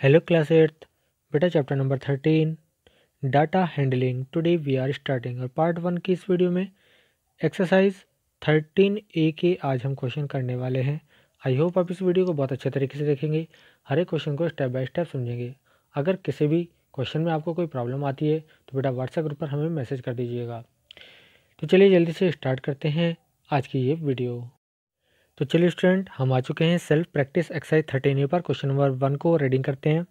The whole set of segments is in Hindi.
हेलो क्लास एट्थ बेटा chapter number thirteen data handling today we are starting our part one की इस वीडियो में. एक्सरसाइज थर्टीन ए के आज हम क्वेश्चन करने वाले हैं. आई होप आप इस वीडियो को बहुत अच्छे तरीके से देखेंगे. हर एक क्वेश्चन को स्टेप बाय स्टेप समझेंगे. अगर किसी भी क्वेश्चन में आपको कोई प्रॉब्लम आती है तो बेटा व्हाट्सएप ग्रुप पर हमें मैसेज कर दीजिएगा. तो चलिए जल्दी से स्टार्ट करते हैं आज की ये वीडियो तो चलिए स्टूडेंट हम आ चुके हैं सेल्फ प्रैक्टिस एक्सरसाइज थर्टीन पर। क्वेश्चन नंबर वन को रीडिंग करते हैं।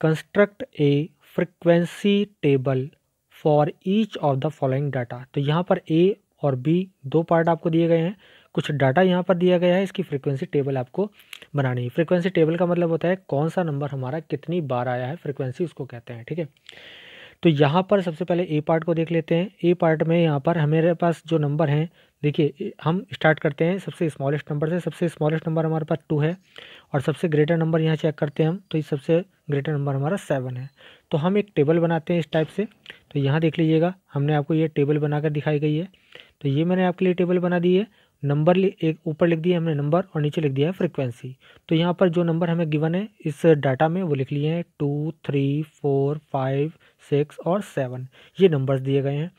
Construct a frequency table for each of the following data तो यहाँ पर ए और बी दो पार्ट आपको दिए गए हैं। कुछ डाटा यहाँ पर दिया गया है, इसकी फ्रिक्वेंसी टेबल आपको बनानी है। फ्रिक्वेंसी टेबल का मतलब होता है कौन सा नंबर हमारा कितनी बार आया है। फ्रिक्वेंसी उसको कहते हैं, ठीक है? तो यहाँ पर सबसे पहले ए पार्ट को देख लेते हैं। ए पार्ट में यहाँ पर हमारे पास जो नंबर हैं, देखिए हम स्टार्ट करते हैं। सबसे स्मॉलेस्ट नंबर से सबसे स्मॉलेस्ट नंबर हमारे पास टू है और सबसे ग्रेटर नंबर यहाँ चेक करते हैं हम तो इस सबसे ग्रेटर नंबर हमारा सेवन है। तो हम एक टेबल बनाते हैं इस टाइप से। तो यहाँ देख लीजिएगा, हमने आपको ये टेबल बनाकर दिखाई गई है। तो ये मैंने आपके लिए टेबल बना दी है। नंबर एक ऊपर लिख दिया हमने नंबर और नीचे लिख दिया है फ्रिक्वेंसी तो यहाँ पर जो नंबर हमें गिवन है, इस डाटा में वो लिख लिए हैं two three four five six और सेवन। ये नंबर्स दिए गए हैं।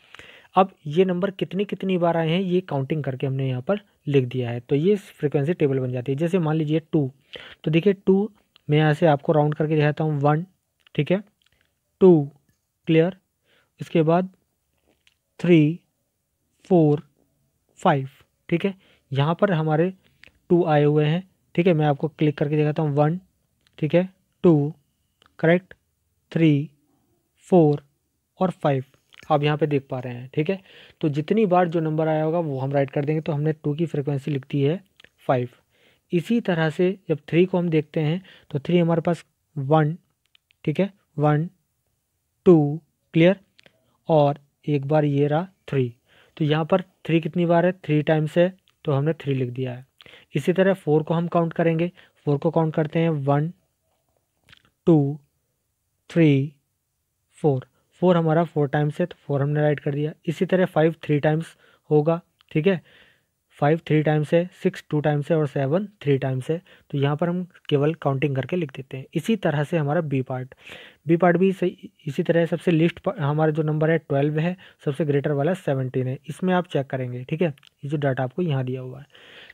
अब ये नंबर कितनी कितनी बार आए हैं, ये काउंटिंग करके हमने यहाँ पर लिख दिया है। तो ये फ्रिक्वेंसी टेबल बन जाती है। जैसे मान लीजिए टू तो देखिए टू मैं यहाँ से आपको राउंड करके दिखाता हूँ। वन ठीक है? टू क्लियर इसके बाद थ्री फोर फाइव ठीक है? यहाँ पर हमारे टू आए हुए हैं। ठीक है? मैं आपको क्लिक करके दिखाता हूँ। वन ठीक है? टू करेक्ट थ्री फोर और फाइव। आप यहाँ पे देख पा रहे हैं, ठीक है? तो जितनी बार जो नंबर आया होगा, वो हम राइट कर देंगे। तो हमने टू की फ्रिक्वेंसी लिख दी है फाइव इसी तरह से जब थ्री को हम देखते हैं तो थ्री हमारे पास वन ठीक है? वन टू क्लियर और एक बार ये रहा थ्री तो यहाँ पर थ्री कितनी बार है? थ्री टाइम्स है तो हमने थ्री लिख दिया है। इसी तरह फोर को हम काउंट करेंगे। फोर को काउंट करते हैं one two three four. Four हमारा फोर टाइम्स है तो फोर हमने राइट कर दिया। इसी तरह फाइव थ्री टाइम्स होगा, ठीक है? फाइव थ्री टाइम्स है सिक्स टू टाइम्स है, और सेवन थ्री टाइम्स है। तो यहाँ पर हम केवल काउंटिंग करके लिख देते हैं। इसी तरह से हमारा बी पार्ट बी पार्ट भी इसी तरह सबसे लिस्ट हमारा जो नंबर है ट्वेल्व है, सबसे ग्रेटर वाला सेवनटीन है। इसमें आप चेक करेंगे, ठीक है? ये जो डाटा आपको यहाँ दिया हुआ है।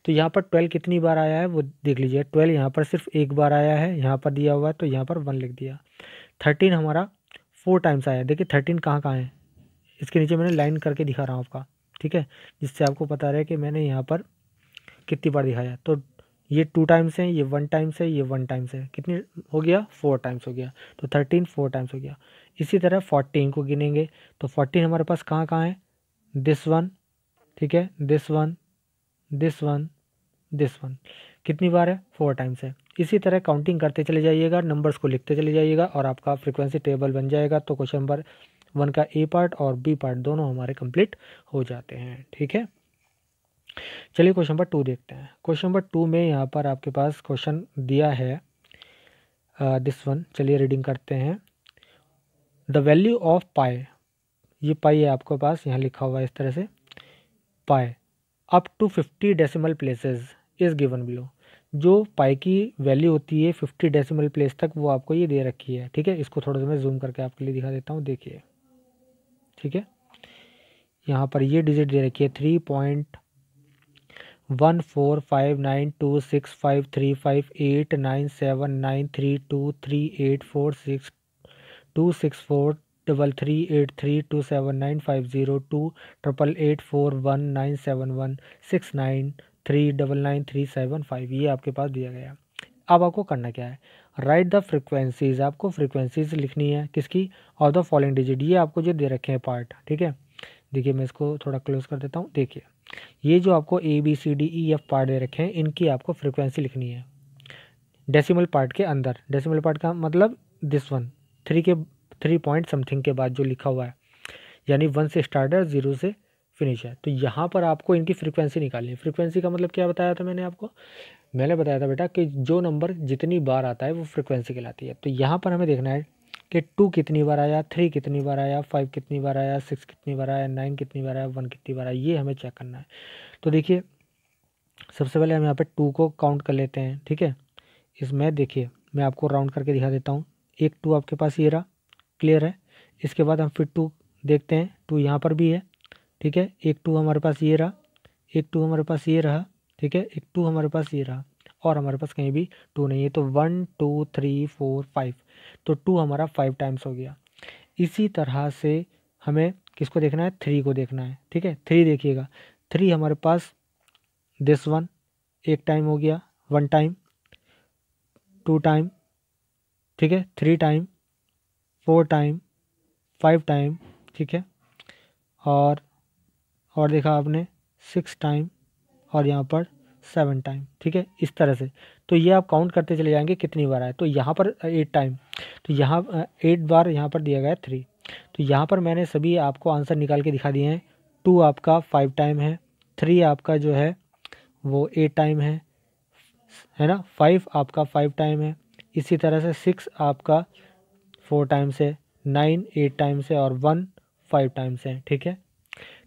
तो यहाँ पर ट्वेल्व कितनी बार आया है, वो देख लीजिए। ट्वेल्व यहाँ पर सिर्फ़ एक बार आया है, यहाँ पर दिया हुआ है तो यहाँ पर वन लिख दिया। थर्टीन हमारा फोर टाइम्स आया देखिए थर्टीन कहाँ कहाँ है? इसके नीचे मैंने लाइन करके दिखा रहा हूँ आपका, ठीक है? जिससे आपको पता रहे कि मैंने यहाँ पर कितनी बार दिखाया तो ये टू टाइम्स है, ये वन टाइम्स है, ये वन टाइम्स है। कितनी हो गया? फोर टाइम्स हो गया। तो थर्टीन फोर टाइम्स हो गया। इसी तरह फोर्टीन को गिनेंगे तो फोर्टीन हमारे पास कहाँ कहाँ है? दिस वन ठीक है? This one this one this one कितनी बार है? फोर टाइम्स है। इसी तरह काउंटिंग करते चले जाइएगा नंबर्स को लिखते चले जाइएगा और आपका फ्रिक्वेंसी टेबल बन जाएगा। तो क्वेश्चन नंबर वन का ए पार्ट और बी पार्ट दोनों हमारे कंप्लीट हो जाते हैं। ठीक है? चलिए क्वेश्चन नंबर टू देखते हैं। क्वेश्चन नंबर टू में यहाँ पर आपके पास क्वेश्चन दिया है दिस वन चलिए रीडिंग करते हैं। द वैल्यू ऑफ़ पाए ये पाई है आपके पास, यहाँ लिखा हुआ है इस तरह से। Pi up to fifty decimal places is given below जो पाई की वैल्यू होती है फिफ्टी डेसिमल प्लेस तक, वो आपको ये दे रखी है। ठीक है? इसको थोड़ा सा मैं जूम करके आपके लिए दिखा देता हूँ। देखिए। ठीक है? यहाँ पर ये डिजिट दे रखी है three point one four five nine two six five three five eight nine seven nine three two three eight four six two six four double three eight three two seven nine five zero two triple eight four one nine seven one six nine three double nine three seven five ये आपके पास दिया गया अब आपको करना क्या है? राइट द फ्रिक्वेंसीज आपको फ्रिक्वेंसीज लिखनी है किसकी? और द फॉलोइंग डिजिट ये आपको जो दे रखे हैं पार्ट ठीक है? देखिए मैं इसको थोड़ा क्लोज कर देता हूँ, देखिए। ये जो आपको A B C D E F part दे रखे हैं, इनकी आपको फ्रिक्वेंसी लिखनी है। डेसिमल पार्ट के अंदर। डेसिमल पार्ट का मतलब दिस वन थ्री के थ्री पॉइंट समथिंग के बाद जो लिखा हुआ है। यानी वन से स्टार्ट है ज़ीरो से फिनिश है। तो यहाँ पर आपको इनकी फ्रिक्वेंसी निकालनी है। फ्रिक्वेंसी का मतलब क्या बताया था मैंने आपको? मैंने बताया था बेटा कि जो नंबर जितनी बार आता है वो फ्रिक्वेंसी कहलाती है। तो यहाँ पर हमें देखना है कि टू कितनी बार आया थ्री कितनी बार आया फाइव कितनी बार आया सिक्स कितनी बार आया नाइन कितनी बार आया वन कितनी बार आया, ये हमें चेक करना है। तो देखिए, सबसे पहले हम यहाँ पे टू को काउंट कर लेते हैं, ठीक है? इसमें देखिए, मैं आपको राउंड करके दिखा देता हूँ। एक टू आपके पास ये रहा क्लियर है। इसके बाद हम फिर टू देखते हैं। टू यहाँ पर भी है ठीक है? एक टू हमारे पास ये रहा, एक टू हमारे पास ये रहा, ठीक है? एक टू हमारे पास ये रहा और हमारे पास कहीं भी टू नहीं है तो one two three four five तो टू हमारा फाइव टाइम्स हो गया। इसी तरह से हमें किसको देखना है? थ्री को देखना है, ठीक है? थ्री देखिएगा। थ्री हमारे पास दिस वन एक टाइम हो गया वन टाइम टू टाइम ठीक है? Three time four time five time ठीक है? और और देखा आपने सिक्स टाइम और यहाँ पर सेवन टाइम ठीक है, इस तरह से। तो ये आप काउंट करते चले जाएँगे कितनी बार आए तो यहाँ पर एट टाइम तो यहाँ एट बार यहाँ पर दिया गया है थ्री तो यहाँ पर मैंने सभी आपको आंसर निकाल के दिखा दिए हैं। टू आपका फाइव टाइम है थ्री आपका जो है, वो एट टाइम है है ना? फाइव आपका फाइव टाइम है। इसी तरह से सिक्स आपका फोर टाइम्स है नाइन एट टाइम्स है और वन फाइव टाइम्स है, ठीक है?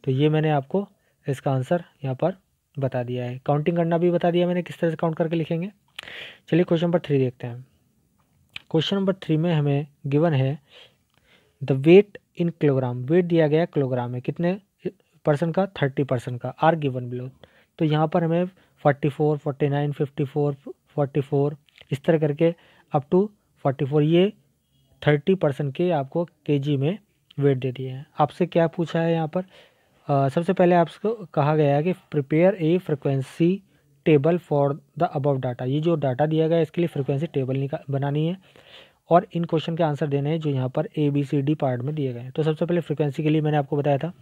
तो ये मैंने आपको इसका आंसर यहाँ पर बता दिया है। काउंटिंग करना भी बता दिया मैंने, किस तरह से काउंट करके लिखेंगे। चलिए क्वेश्चन नंबर थ्री देखते हैं। क्वेश्चन नंबर थ्री में हमें गिवन है the weight in kilogram weight दिया गया किलोग्राम में कितने परसेंट का? थर्टी परसेंट का। आर गिवन बिलो तो यहाँ पर हमें forty four forty nine fifty four forty four इस तरह करके अप टू फोर्टी फोर ये थर्टी परसेंट के आपको के में वेट दे दिए हैं। आपसे क्या पूछा है यहाँ पर? सबसे पहले आपको कहा गया है कि prepare a frequency table for the above data ये जो डाटा दिया गया है, इसके लिए फ्रिक्वेंसी टेबल निकाल बनानी है और इन क्वेश्चन के आंसर देने हैं जो यहाँ पर A B C D part में दिए गए हैं। तो सबसे पहले फ्रिक्वेंसी के लिए मैंने आपको बताया था।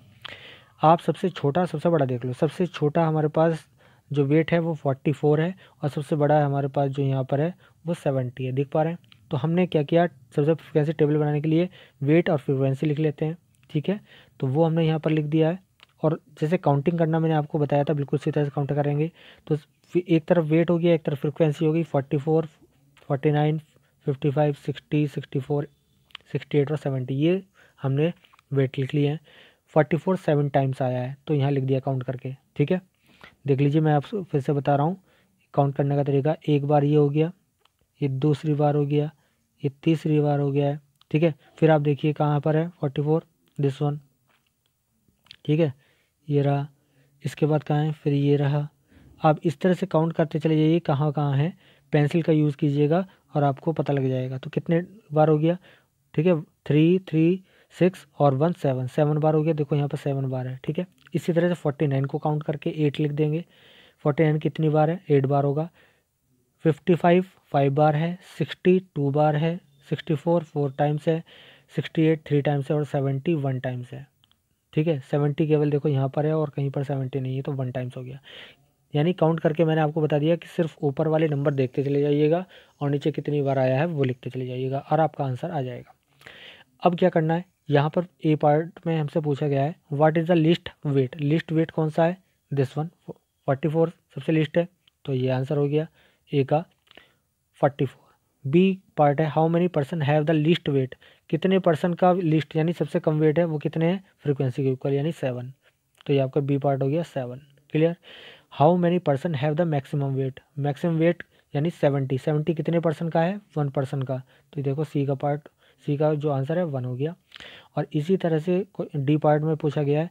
आप सबसे छोटा, सबसे बड़ा देख लो। सबसे छोटा हमारे पास जो वेट है वो फोर्टी फोर है और सबसे बड़ा हमारे पास जो यहाँ पर है वो सेवेंटी है। देख पा रहे हैं? तो हमने क्या किया? सबसे फ्रिक्वेंसी टेबल बनाने के लिए वेट और फ्रिक्वेंसी लिख लेते हैं, ठीक है? तो वो हमने यहाँ पर लिख दिया है। और जैसे काउंटिंग करना मैंने आपको बताया था, बिल्कुल इसी तरह से काउंट करेंगे। तो एक तरफ़ वेट हो गया एक तरफ़ फ्रिक्वेंसी होगी forty four forty nine fifty five sixty sixty four sixty eight और सेवेंटी ये हमने वेट लिख लिए हैं। फोर्टी फोर सेवन टाइम्स आया है तो यहाँ लिख दिया काउंट करके, ठीक है? देख लीजिए, मैं आपको फिर से बता रहा हूँ काउंट करने का तरीका, एक बार ये हो गया, ये दूसरी बार हो गया, ये तीसरी बार हो गया है, ठीक है? फिर आप देखिए कहाँ पर है फोर्टी फोर दिस वन ठीक है? ये रहा। इसके बाद कहाँ है फिर ये रहा। आप इस तरह से काउंट करते चले जाइए, कहाँ कहाँ है। पेंसिल का यूज़ कीजिएगा और आपको पता लग जाएगा। तो कितने बार हो गया? ठीक है थ्री थ्री सिक्स और वन सेवन सेवन बार हो गया। देखो यहाँ पर सेवन बार है। ठीक है? इसी तरह से फोर्टी नाइन को काउंट करके एट लिख देंगे। फोर्टी नाइन कितनी बार है? एट बार होगा। फिफ्टी फाइव फाइव बार है। सिक्सटी टू बार है। सिक्सटी फोर फोर टाइम्स है। सिक्सटी एट थ्री टाइम्स है और सेवेंटी वन टाइम्स है। ठीक है? सेवेंटी केवल देखो यहाँ पर है और कहीं पर सेवेंटी नहीं है तो वन टाइम्स हो गया। यानी काउंट करके मैंने आपको बता दिया कि सिर्फ़ ऊपर वाले नंबर देखते चले जाइएगा और नीचे कितनी बार आया है वो लिखते चले जाइएगा और आपका आंसर आ जाएगा। अब क्या करना है? यहाँ पर ए पार्ट में हमसे पूछा गया है what is the least weight least weight कौन सा है? दिस वन फोर्टी फोर सबसे लिस्ट है तो ये आंसर हो गया ए का फोर्टी फोर बी पार्ट है how many person have the least weight कितने पर्सन का लिस्ट यानी सबसे कम वेट है, वो कितने हैं फ्रीक्वेंसी के ऊपर, यानी सेवन तो ये आपका बी पार्ट हो गया seven clear how many person have the maximum weight maximum weight यानी सेवेंटी सेवेंटी कितने पर्सन का है? वन पर्सन का. तो देखो सी का पार्ट सी का जो आंसर है वन हो गया. और इसी तरह से डी पार्ट में पूछा गया है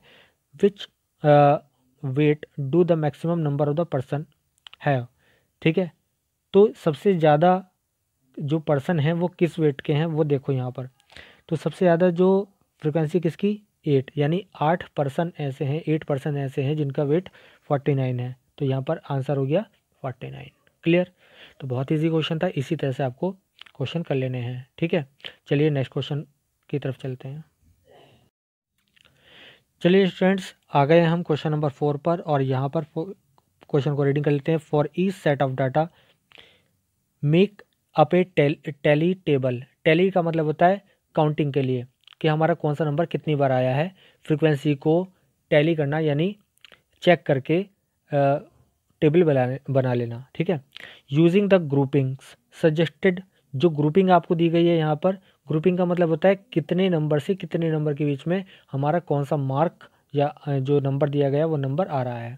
which weight do the maximum number of the person है ठीक है? तो सबसे ज़्यादा जो पर्सन हैं, वो किस वेट के हैं, वो देखो यहाँ पर. तो सबसे ज़्यादा जो फ्रिक्वेंसी किसकी? एट यानी आठ पर्सन ऐसे हैं एट पर्सन ऐसे हैं जिनका वेट फोर्टी नाइन है। तो यहाँ पर आंसर हो गया फोर्टी नाइन क्लियर तो बहुत ईजी क्वेश्चन था, इसी तरह से आपको क्वेश्चन कर लेने हैं, ठीक है? चलिए नेक्स्ट क्वेश्चन की तरफ़ चलते हैं। चलिए स्टूडेंट्स आ गए हम क्वेश्चन नंबर फोर पर और यहाँ पर क्वेश्चन को रीडिंग कर लेते हैं। For each set of data make up a tally table tally का मतलब होता है काउंटिंग के लिए कि हमारा कौन सा नंबर कितनी बार आया है? फ्रीक्वेंसी को टैली करना, यानी चेक करके टेबल बनाने, बना लेना, ठीक है? यूजिंग द ग्रुपिंग्स सजेस्टेड जो ग्रुपिंग आपको दी गई है यहाँ पर ग्रुपिंग का मतलब होता है कितने नंबर से कितने नंबर के बीच में हमारा कौन सा मार्क या जो नंबर दिया गया वो नंबर आ रहा है।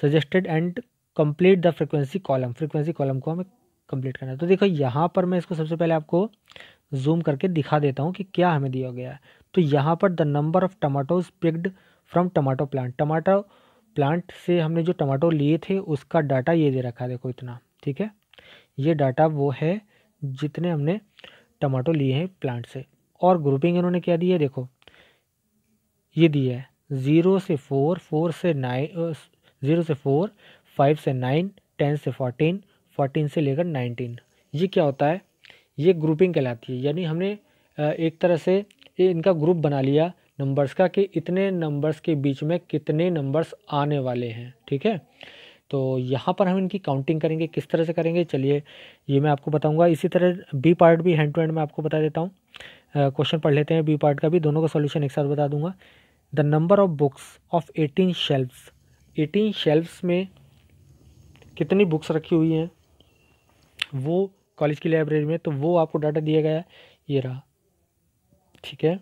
Suggested and complete the frequency column frequency column को हमें कंप्लीट करना है। तो देखो, यहाँ पर मैं इसको सबसे पहले आपको जूम करके दिखा देता हूँ कि क्या हमें दिया गया है। तो यहाँ पर the number of tomatoes picked from tomato plant tomato plant से हमने जो टमाटो लिए थे, उसका डाटा ये दे रखा है, देखो इतना, ठीक है? ये डाटा वो है जितने हमने टमाटो लिए हैं प्लांट से। और ग्रुपिंग इन्होंने क्या दी है, देखो, ये दिया है ज़ीरो से फोर फोर से नाइन ज़ीरो से फोर फाइव से नाइन टेन से फोर्टीन फोर्टीन से लेकर नाइनटीन ये क्या होता है? ये ग्रुपिंग कहलाती है। यानी हमने एक तरह से इनका ग्रुप बना लिया नंबर्स का कि इतने नंबर्स के बीच में कितने नंबर्स आने वाले हैं। ठीक है? तो यहाँ पर हम इनकी काउंटिंग करेंगे। किस तरह से करेंगे? चलिए, ये मैं आपको बताऊँगा। इसी तरह बी पार्ट भी हैंड टू हैंड मैं आपको बता देता हूँ। क्वेश्चन पढ़ लेते हैं बी पार्ट का भी। दोनों का सॉल्यूशन एक साथ बता दूँगा। The number of books of eighteen shelves eighteen shelves में कितनी बुक्स रखी हुई हैं? वो कॉलेज की लाइब्रेरी में तो वो आपको डाटा दिया गया। ये रहा। ठीक है।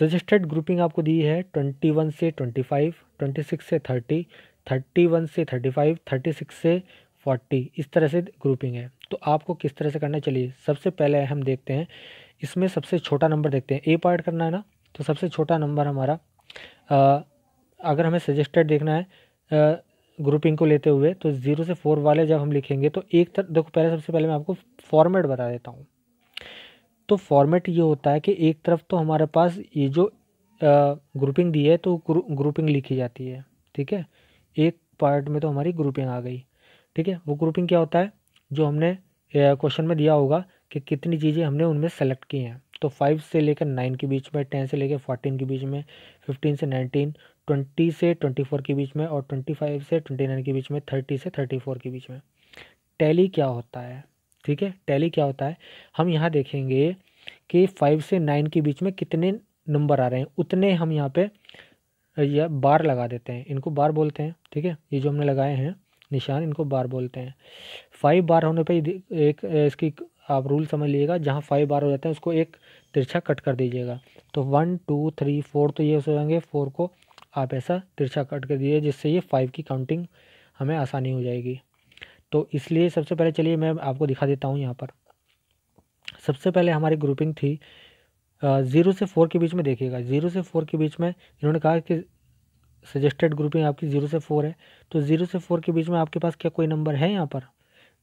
सजेस्टेड ग्रुपिंग आपको दी है ट्वेंटी वन से ट्वेंटी फाइव ट्वेंटी सिक्स से थर्टी थर्टी वन से थर्टी फाइव थर्टी सिक्स से फोर्टी इस तरह से ग्रुपिंग है। तो आपको किस तरह से करना चलिए सबसे पहले हम देखते हैं। इसमें सबसे छोटा नंबर देखते हैं। ए पार्ट करना है ना? तो सबसे छोटा नंबर हमारा आ, अगर हमें सजेस्टेड देखना है ग्रुपिंग को लेते हुए तो ज़ीरो से फोर वाले जब हम लिखेंगे तो एक तरफ़ देखो पहले सबसे पहले मैं आपको फॉर्मेट बता देता हूँ। तो फॉर्मेट ये होता है कि एक तरफ़ तो हमारे पास ये जो ग्रुपिंग दी है तो ग्रुपिंग लिखी जाती है, ठीक है? एक पार्ट में तो हमारी ग्रुपिंग आ गई, ठीक है? वो ग्रुपिंग क्या होता है? जो हमने क्वेश्चन में दिया होगा कि कितनी चीज़ें हमने उनमें सेलेक्ट की हैं। तो फाइव से लेकर नाइन के बीच में टेन से लेकर फोर्टीन के बीच में फिफ्टीन से नाइनटीन ट्वेंटी से ट्वेंटी फोर के बीच में और ट्वेंटी फाइव से ट्वेंटी नाइन के बीच में, थर्टी से थर्टी फोर के बीच में। टैली क्या होता है? ठीक है, टैली क्या होता है? हम यहाँ देखेंगे कि फाइव से नाइन के बीच में कितने नंबर आ रहे हैं। उतने हम यहाँ पे यह बार लगा देते हैं। इनको बार बोलते हैं, ठीक है? ये जो हमने लगाए हैं, निशान, इनको बार बोलते हैं। फाइव बार होने पे एक, इसकी आप रूल समझ लीजिएगा, जहाँ फाइव बार हो जाते हैं, उसको एक तिरछा कट कर दीजिएगा। तो वन, टू, थ्री, फोर तो ये हो जाएँगे, फोर को आप ऐसा तिरछा कट कर दीजिए, जिससे ये फाइव की काउंटिंग हमें आसानी हो जाएगी। तो इसलिए सबसे पहले चलिए मैं आपको दिखा देता हूँ यहाँ पर। सबसे पहले हमारी ग्रुपिंग थी ज़ीरो से फोर के बीच में देखिएगा। ज़ीरो से फोर के बीच में इन्होंने कहा कि सजेस्टेड ग्रुपिंग आपकी ज़ीरो से फोर है। तो ज़ीरो से फोर के बीच में आपके पास क्या कोई नंबर है यहाँ पर?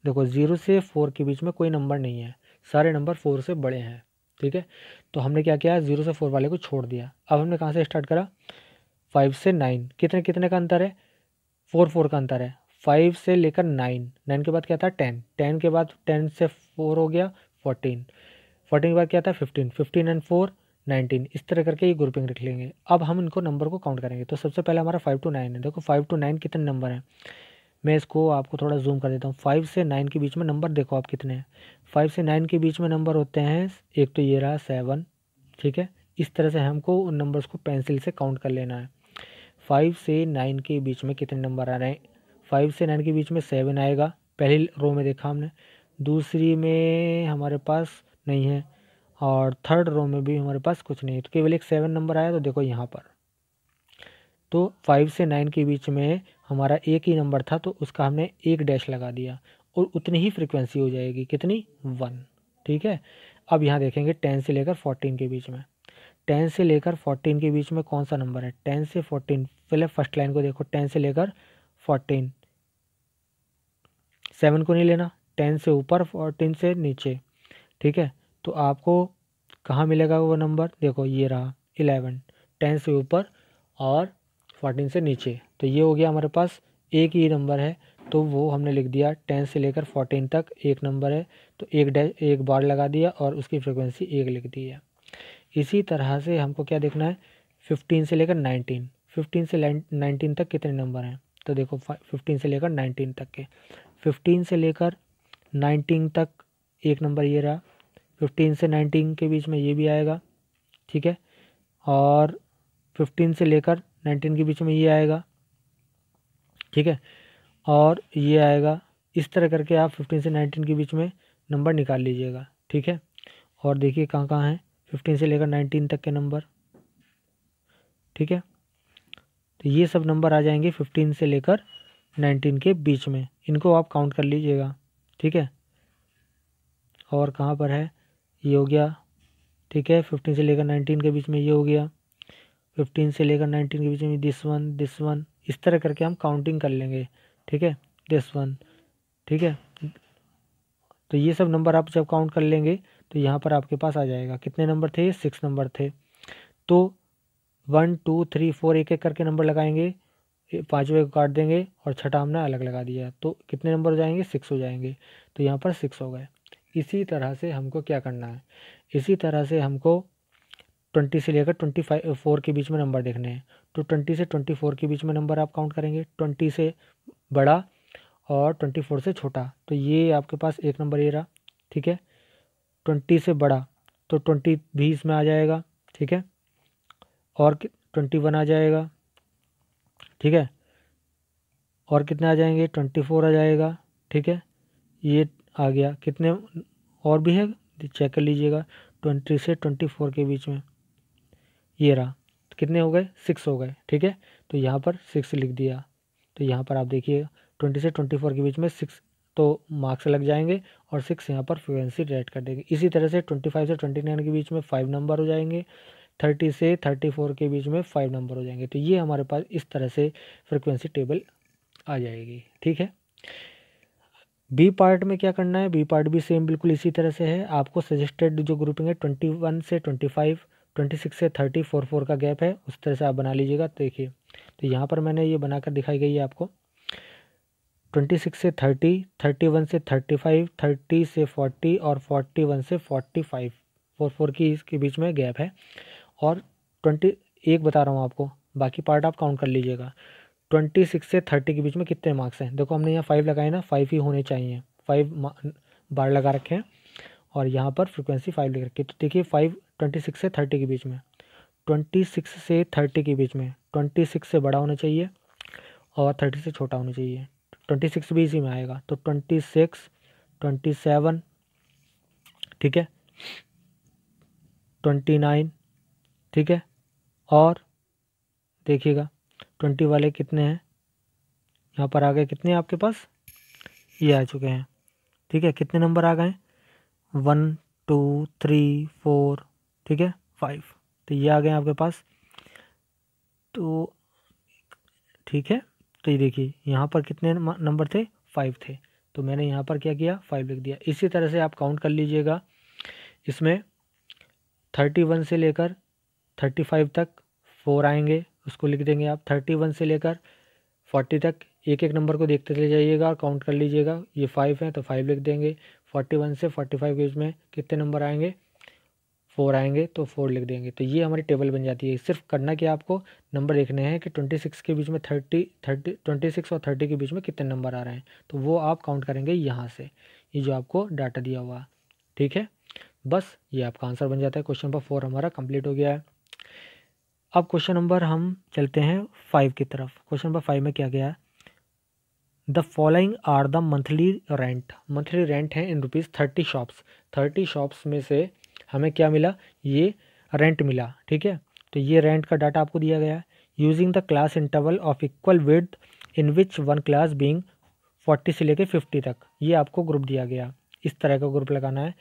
देखो ज़ीरो से फोर के बीच में कोई नंबर नहीं है। सारे नंबर फोर से बड़े हैं, ठीक है? तो हमने क्या किया? ज़ीरो से फोर वाले को छोड़ दिया। अब हमने कहाँ से स्टार्ट करा? फाइव से नाइन कितने कितने का अंतर है? फोर फोर का अंतर है। फाइव से लेकर नाइन नाइन के बाद क्या था? टेन टेन के बाद टेन से फोर हो गया फोर्टीन फोर्टीन के बाद क्या था? Fifteen fifteen and four nineteen इस तरह करके ये ग्रुपिंग रख लेंगे। अब हम इनको नंबर को काउंट करेंगे। तो सबसे पहले हमारा फाइव टू नाइन है। देखो फाइव टू नाइन कितने नंबर हैं? मैं इसको आपको थोड़ा जूम कर देता हूँ। फाइव से नाइन के बीच में नंबर देखो आप कितने हैं। फाइव से नाइन के बीच में नंबर होते हैं। एक तो ये रहा सेवन ठीक है? इस तरह से हमको उन नंबर्स को पेंसिल से काउंट कर लेना है। फाइव से नाइन के बीच में कितने नंबर आ रहे हैं? फाइव से नाइन के बीच में सेवन आएगा। पहली रो में देखा हमने। दूसरी में हमारे पास नहीं है और थर्ड रो में भी हमारे पास कुछ नहीं है। तो केवल एक सेवन नंबर आया तो देखो यहाँ पर। तो फाइव से नाइन के बीच में हमारा एक ही नंबर था तो उसका हमने एक डैश लगा दिया और उतनी ही फ्रिक्वेंसी हो जाएगी। कितनी? वन। ठीक है? अब यहाँ देखेंगे टेन से लेकर फोर्टीन के बीच में। टेन से लेकर फोर्टीन के बीच में कौन सा नंबर है? टेन से फोर्टीन पहले फ़र्स्ट लाइन को देखो टेन से लेकर फोर्टीन सेवन को नहीं लेना टेन से ऊपर फोर्टीन से नीचे। ठीक है? तो आपको कहाँ मिलेगा वो नंबर देखो, ये रहा इलेवन टेन से ऊपर और फोर्टीन से नीचे। तो ये हो गया हमारे पास एक ही नंबर है तो वो हमने लिख दिया टेन से लेकर फोर्टीन तक एक नंबर है। तो एक डे, एक बार लगा दिया और उसकी फ्रिक्वेंसी एक लिख दी है। इसी तरह से हमको क्या देखना है फिफ्टीन से लेकर नाइनटीन फिफ्टीन से नाइनटीन तक कितने नंबर हैं? तो देखो फिफ्टीन से लेकर नाइनटीन तक के। फिफ्टीन से लेकर नाइनटीन तक एक नंबर ये रहा। फिफ्टीन से नाइनटीन के बीच में ये भी आएगा, ठीक है? और फिफ्टीन से लेकर नाइनटीन के बीच में ये आएगा, ठीक है? और ये आएगा, इस तरह करके आप फिफ्टीन से नाइनटीन के बीच में नंबर निकाल लीजिएगा, ठीक है? और देखिए कहाँ कहाँ हैं, फिफ्टीन से लेकर नाइनटीन तक के नंबर, ठीक है? तो ये सब नंबर आ जाएँगे फिफ्टीन से लेकर नाइनटीन के बीच में। इनको आप काउंट कर लीजिएगा, ठीक है? और कहाँ पर है? ये हो गया, ठीक है? फिफ्टीन से लेकर नाइनटीन के बीच में ये हो गया। फिफ्टीन से लेकर नाइनटीन के बीच में दिस वन दिस वन इस तरह करके हम काउंटिंग कर लेंगे, ठीक है? दिस वन ठीक है? तो ये सब नंबर आप जब काउंट कर लेंगे तो यहाँ पर आपके पास आ जाएगा। कितने नंबर थे? सिक्स नंबर थे। तो वन, टू, थ्री, फोर, एक एक करके नंबर लगाएँगे पाँचवें को काट देंगे और छठा हमने अलग लगा दिया तो कितने नंबर हो जाएँगे? सिक्स हो जाएँगे। तो यहाँ पर सिक्स हो गए। इसी तरह से हमको क्या करना है? इसी तरह से हमको ट्वेंटी से लेकर ट्वेंटी फाइव, फोर के बीच में नंबर देखने हैं। तो ट्वेंटी से ट्वेंटी फोर के बीच में नंबर आप काउंट करेंगे। ट्वेंटी से बड़ा और ट्वेंटी फोर से छोटा। तो ये आपके पास एक नंबर ये रहा, ठीक है? ट्वेंटी से बड़ा तो ट्वेंटी भी इसमें आ जाएगा, ठीक है? और ट्वेंटी वन आ जाएगा। ठीक है? और कितने आ जाएँगे? ट्वेंटी फोर आ जाएगा। ठीक है? ये आ गया। कितने और भी है? चेक कर लीजिएगा। ट्वेंटी से ट्वेंटी फोर के बीच में। ये रहा। तो कितने हो गए? सिक्स हो गए। ठीक है? तो यहाँ पर सिक्स लिख दिया। तो यहाँ पर आप देखिए ट्वेंटी से ट्वेंटी फोर के बीच में सिक्स तो मार्क्स लग जाएँगे और सिक्स यहाँ पर फ्रिक्वेंसी रेड कर देंगे। इसी तरह से ट्वेंटी फाइव से ट्वेंटी नाइन के बीच में फाइव नंबर हो जाएँगे। थर्टी से थर्टी फोर के बीच में फाइव नंबर हो जाएँगे। तो ये हमारे पास इस तरह से फ्रिक्वेंसी टेबल आ जाएगी। ठीक है? बी पार्ट में क्या करना है? बी पार्ट भी सेम बिल्कुल इसी तरह से है। आपको सजेस्टेड जो ग्रुपिंग है ट्वेंटी वन से ट्वेंटी फाइव ट्वेंटी सिक्स से थर्टी फोर फोर का गैप है। उस तरह से आप बना लीजिएगा। देखिए तो यहाँ पर मैंने ये बनाकर दिखाई गई है आपको। ट्वेंटी सिक्स से थर्टी थर्टी वन से थर्टी फाइव थर्टी से फोर्टी और फोर्टी वन से फोर्टी फाइव फोर फोर की इसके बीच में गैप है। और ट्वेंटी, एक बता रहा हूँ आपको, बाकी पार्ट आप काउंट कर लीजिएगा। ट्वेंटी सिक्स से थर्टी के बीच में कितने मार्क्स हैं? देखो, हमने यहाँ फाइव लगाए ना फाइव ही होने चाहिए। फाइव बार लगा रखे हैं और यहाँ पर फ्रिक्वेंसी फाइव लिख रखी है। तो देखिए फाइव ट्वेंटी सिक्स से थर्टी के बीच में, ट्वेंटी सिक्स से थर्टी के बीच में, ट्वेंटी सिक्स से बड़ा होना चाहिए और थर्टी से छोटा होना चाहिए। ट्वेंटी सिक्स भी इसी में आएगा। तो ट्वेंटी सिक्स, ट्वेंटी सेवन, ठीक है? ट्वेंटी नाइन ठीक है? और देखिएगा, ट्वेंटी वाले कितने हैं? यहाँ पर आ गए कितने आपके पास? ये आ चुके हैं। ठीक है, कितने नंबर आ गए? वन, टू, थ्री, फोर, ठीक है, फाइव। तो ये आ गए आपके पास। तो ठीक है तो ये देखिए, यहाँ पर कितने नंबर थे? फाइव थे। तो मैंने यहाँ पर क्या किया? फाइव लिख दिया। इसी तरह से आप काउंट कर लीजिएगा। इसमें थर्टी वन से लेकर थर्टी फाइव तक, फोर आएँगे, उसको लिख देंगे आप। थर्टी वन से लेकर फोर्टी तक एक एक नंबर को देखते चले जाइएगा और काउंट कर लीजिएगा। ये फाइव है तो फाइव लिख देंगे। फोर्टी वन से फोर्टी फाइव के बीच में कितने नंबर आएँगे? फोर आएँगे तो फोर लिख देंगे। तो ये हमारी टेबल बन जाती है। सिर्फ़ करना क्या आपको नंबर देखने हैं कि ट्वेंटी सिक्स के बीच में थर्टी थर्टी ट्वेंटी सिक्स और थर्टी के बीच में कितने नंबर आ रहे हैं। तो वो आप काउंट करेंगे यहाँ से। ये जो आपको डाटा दिया हुआ ठीक है? बस ये आपका आंसर बन जाता है। क्वेश्चन नंबर फोर हमारा कंप्लीट हो गया है। अब क्वेश्चन नंबर हम चलते हैं फाइव की तरफ़। क्वेश्चन नंबर फाइव में क्या गया? है the following are the monthly rent monthly rent है in rupees thirty shops thirty shops में से हमें क्या मिला? ये रेंट मिला, ठीक है? तो ये रेंट का डाटा आपको दिया गया है। Using the class interval of equal with in which one class being forty से लेकर फिफ्टी तक। ये आपको ग्रुप दिया गया। इस तरह का ग्रुप लगाना है।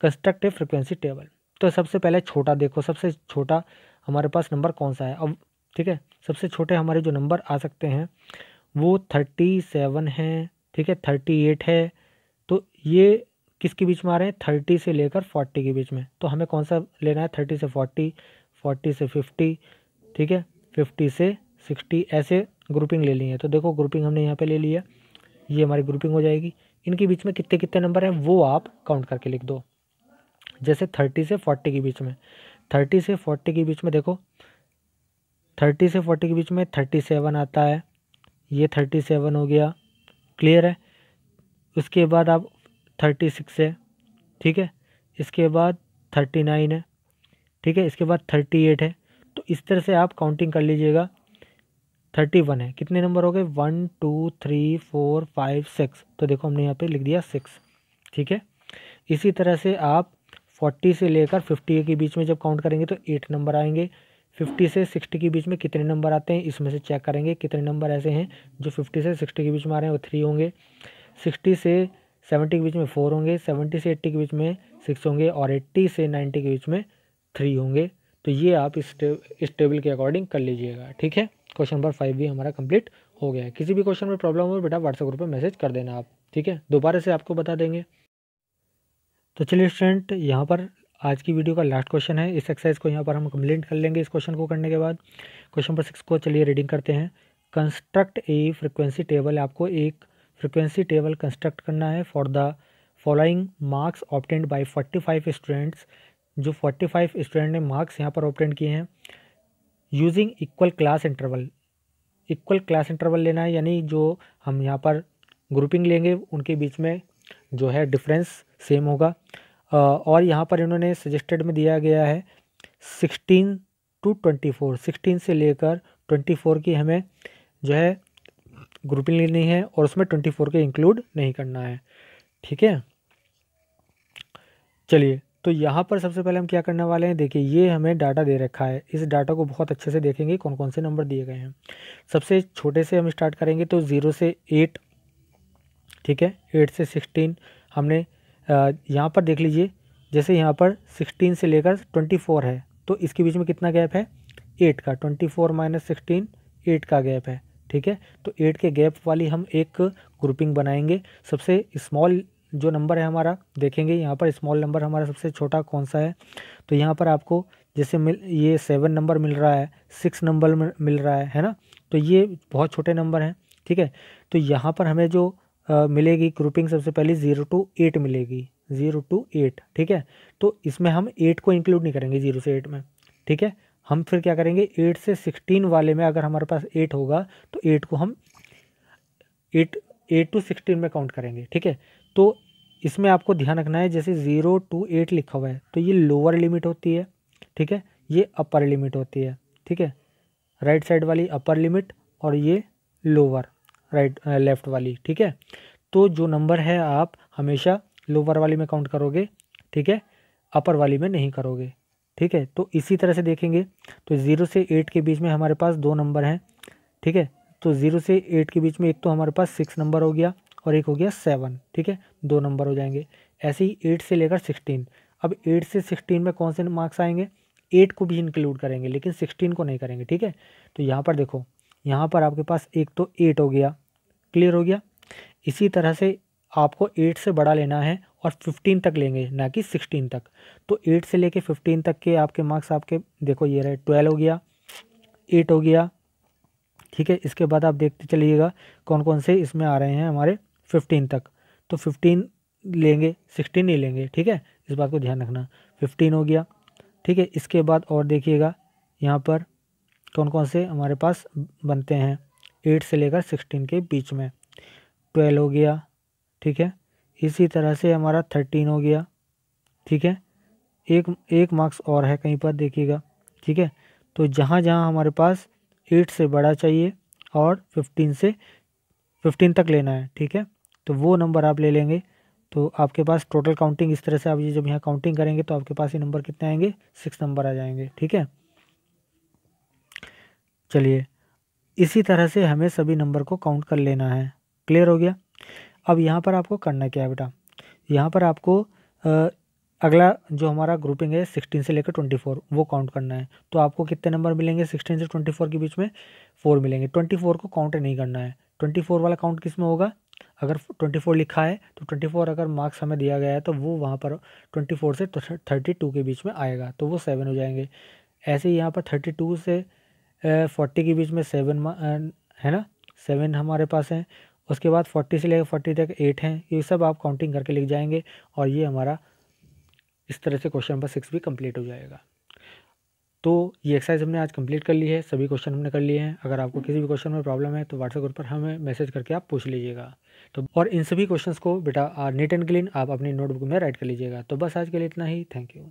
कंस्ट्रक्टिव फ्रिक्वेंसी टेबल तो सबसे पहले छोटा देखो, सबसे छोटा हमारे पास नंबर कौन सा है? अब ठीक है, सबसे छोटे हमारे जो नंबर आ सकते हैं, वो थर्टी सेवन है, ठीक है थर्टी एट है तो ये किसके बीच में आ रहे हैं? थर्टी से लेकर फोर्टी के बीच में। तो हमें कौन सा लेना है? थर्टी से फोर्टी फोर्टी से फिफ्टी ठीक है फिफ्टी से सिक्सटी ऐसे ग्रुपिंग ले ली है तो देखो ग्रुपिंग हमने यहाँ पे ले लिया, ये हमारी ग्रुपिंग हो जाएगी। इनके बीच में कितने कितने नंबर हैं, वो आप काउंट करके लिख दो। जैसे थर्टी से फोर्टी के बीच में। थर्टी से फोर्टी के बीच में देखो, थर्टी से फोर्टी के बीच में थर्टी सेवन आता है, ये थर्टी सेवन हो गया, क्लियर है? उसके बाद आप थर्टी सिक्स है, ठीक है? इसके बाद थर्टी नाइन है, ठीक है? इसके बाद थर्टी एट है तो इस तरह से आप काउंटिंग कर लीजिएगा। थर्टी वन है, कितने नंबर हो गए? One, two, three, four, five, six तो देखो हमने यहाँ पे लिख दिया सिक्स, ठीक है? इसी तरह से आप फोर्टी से लेकर फिफ्टी के बीच में जब काउंट करेंगे तो एट नंबर आएँगे। फिफ्टी से सिक्सटी के बीच में कितने नंबर आते हैं, इसमें से चेक करेंगे कितने नंबर ऐसे हैं जो फिफ्टी से सिक्सटी के बीच में आ रहे हैं, वो थ्री होंगे। सिक्सटी से सेवेंटी के बीच में फोर होंगे, सेवेंटी से एट्टी के बीच में सिक्स होंगे और एट्टी से नाइन्टी के बीच में थ्री होंगे। तो ये आप इस टेबल के अकॉर्डिंग कर लीजिएगा, ठीक है? क्वेश्चन नंबर फाइव भी हमारा कंप्लीट हो गया है। किसी भी क्वेश्चन में प्रॉब्लम हो, बेटा व्हाट्सएप ग्रुप में मैसेज कर देना आप, ठीक है? दोबारा से आपको बता देंगे। तो चलिए स्टूडेंट यहाँ पर आज की वीडियो का लास्ट क्वेश्चन है। इस एक्सरसाइज को यहाँ पर हम कंप्लीट कर लेंगे इस क्वेश्चन को करने के बाद। क्वेश्चन नंबर सिक्स को चलिए रीडिंग करते हैं। कंस्ट्रक्ट ए फ्रिक्वेंसी टेबल आपको एक फ्रिक्वेंसी टेबल कंस्ट्रक्ट करना है for the following marks obtained by forty five students जो फोर्टी फाइव स्टूडेंट ने मार्क्स यहाँ पर ऑप्टेंड किए हैं। Using equal class interval equal class interval लेना है, यानी जो हम यहाँ पर ग्रुपिंग लेंगे, उनके बीच में जो है डिफरेंस सेम होगा। और यहाँ पर इन्होंने सजेस्टेड में दिया गया है sixteen to twenty four sixteen से लेकर ट्वेंटी फोर की हमें जो है ग्रुपिंग लेनी है और उसमें ट्वेंटी फोर के इंक्लूड नहीं करना है। ठीक है? चलिए तो यहाँ पर सबसे पहले हम क्या करने वाले हैं? देखिए, ये हमें डाटा दे रखा है। इस डाटा को बहुत अच्छे से देखेंगे कौन कौन से नंबर दिए गए हैं। सबसे छोटे से हम स्टार्ट करेंगे तो ज़ीरो से एट ठीक है? एट से सिक्सटीन हमने यहाँ पर देख लीजिए, जैसे यहाँ पर सिक्सटीन से लेकर ट्वेंटी फोर है तो इसके बीच में कितना गैप है? एट का twenty four minus sixteen eight का गैप है, ठीक है? तो एट के गैप वाली हम एक ग्रुपिंग बनाएँगे। सबसे स्मॉल जो नंबर है हमारा, देखेंगे, यहाँ पर स्मॉल नंबर हमारा सबसे छोटा कौन सा है? तो यहाँ पर आपको जैसे मिल, ये सेवन नंबर मिल रहा है सिक्स नंबर मिल रहा है है ना? तो ये बहुत छोटे नंबर हैं, ठीक है? तो यहाँ पर हमें जो मिलेगी। ग्रुपिंग सबसे पहले ज़ीरो टू एट मिलेगी। ज़ीरो टू एट ठीक है? तो इसमें हम एट को इंक्लूड नहीं करेंगे ज़ीरो से एट में, ठीक है? हम फिर क्या करेंगे? एट से सिक्सटीन वाले में अगर हमारे पास एट होगा तो एट को हम एट एट टू सिक्सटीन में काउंट करेंगे, ठीक है? तो इसमें आपको ध्यान रखना है, जैसे ज़ीरो टू एट लिखा हुआ है तो ये लोअर लिमिट होती है, ठीक है? ये अपर लिमिट होती है, ठीक है? राइट साइड वाली अपर लिमिट और ये लोअर राइट लेफ़्ट वाली, ठीक है? तो जो नंबर है आप हमेशा लोअर वाली में काउंट करोगे, ठीक है? अपर वाली में नहीं करोगे, ठीक है? तो इसी तरह से देखेंगे तो ज़ीरो से एट के बीच में हमारे पास दो नंबर हैं, ठीक है? तो ज़ीरो से एट के बीच में एक तो हमारे पास सिक्स नंबर हो गया और एक हो गया सेवन, ठीक है? दो नंबर हो जाएँगे। ऐसे ही एट से लेकर सिक्सटीन। अब एट से सिक्सटीन में कौन से मार्क्स आएँगे? एट को भी इंक्लूड करेंगे, लेकिन सिक्सटीन को नहीं करेंगे, ठीक है? तो यहाँ पर देखो यहाँ पर आपके पास एक तो एट हो गया। क्लियर हो गया? इसी तरह से आपको एट से बड़ा लेना है और फिफ्टीन तक लेंगे, ना कि सिक्सटीन तक। तो एट से लेके फिफ्टीन तक के आपके मार्क्स आपके, देखो ये रहे ट्वेल्व हो गया एट हो गया। ठीक है, इसके बाद आप देखते चलिएगा कौन कौन से इसमें आ रहे हैं हमारे फिफ्टीन तक। तो फिफ्टीन लेंगे सिक्सटीन नहीं लेंगे, ठीक है? इस बात को ध्यान रखना। फिफ्टीन हो गया। ठीक है, इसके बाद और देखिएगा यहाँ पर। कौन कौन से हमारे पास बनते हैं? एट से लेकर सिक्सटीन के बीच में। ट्वेल्व हो गया, ठीक है? इसी तरह से हमारा थर्टीन हो गया, ठीक है? एक एक मार्क्स और है कहीं पर, देखिएगा, ठीक है? तो जहाँ जहाँ हमारे पास एट से बड़ा चाहिए और फिफ्टीन से फिफ्टीन तक लेना है, ठीक है? तो वो नंबर आप ले लेंगे। तो आपके पास टोटल काउंटिंग इस तरह से आप ये जब यहाँ काउंटिंग करेंगे तो आपके पास ये नंबर कितने आएँगे? सिक्स नंबर आ जाएँगे, ठीक है? चलिए इसी तरह से हमें सभी नंबर को काउंट कर लेना है। क्लियर हो गया? अब यहाँ पर आपको करना क्या है बेटा? यहाँ पर आपको आ, अगला जो हमारा ग्रुपिंग है सिक्सटीन से लेकर ट्वेंटी फोर वो काउंट करना है। तो आपको कितने नंबर मिलेंगे? सिक्सटीन से ट्वेंटी फोर के बीच में फोर मिलेंगे। ट्वेंटी फोर को काउंट नहीं करना है। ट्वेंटी फोर वाला काउंट किसमें होगा? अगर ट्वेंटी फोर लिखा है तो ट्वेंटी फोर अगर मार्क्स हमें दिया गया है तो वो वहाँ पर ट्वेंटी फोर से थर्टी टू के बीच में आएगा तो वो सेवन हो जाएँगे। ऐसे ही यहाँ पर थर्टी टू से फोर्टी के बीच में सेवन है ना? सेवन हमारे पास है। उसके बाद फोर्टी से लेकर फोर्टी तक एट हैं। ये सब आप काउंटिंग करके लिख जाएँगे और ये हमारा इस तरह से क्वेश्चन नंबर सिक्स भी कंप्लीट हो जाएगा। तो ये एक्सरसाइज हमने आज कंप्लीट कर ली है। सभी क्वेश्चन हमने कर लिए हैं। अगर आपको किसी भी क्वेश्चन में प्रॉब्लम है तो व्हाट्सएप ग्रुप पर हमें मैसेज करके आप पूछ लीजिएगा। तो और इन सभी क्वेश्चंस को बेटा नीट एंड क्लीन आप अपनी नोटबुक में राइट कर लीजिएगा। तो बस आज के लिए इतना ही। Thank you